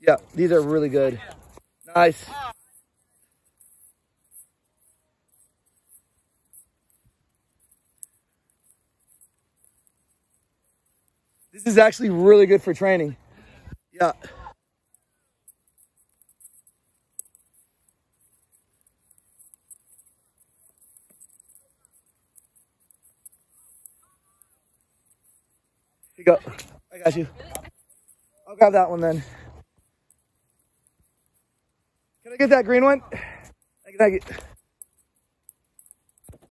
Yeah, these are really good. Nice. This is actually really good for training. Yeah. Here you go. I got you. I'll grab that one then. Can I get that green one? Thank you. Thank you.